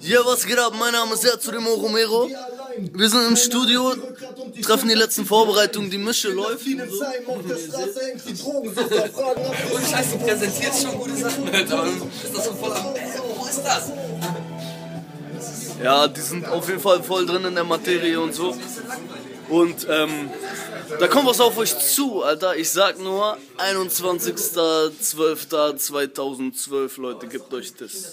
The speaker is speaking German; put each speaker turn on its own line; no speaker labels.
Ja, was geht ab? Mein Name ist Erzurimo Romero. Wir sind im Studio, treffen die letzten Vorbereitungen, die Mische läuft. Und so.
Und Scheiße, du präsentierst schon gute Sachen, Alter. Ist das so voll am. Wo ist das?
Ja, die sind auf jeden Fall voll drin in der Materie und so. Und ähm, da kommt was auf euch zu, Alter. Ich sag nur 21.12.2012, Leute, gebt euch das.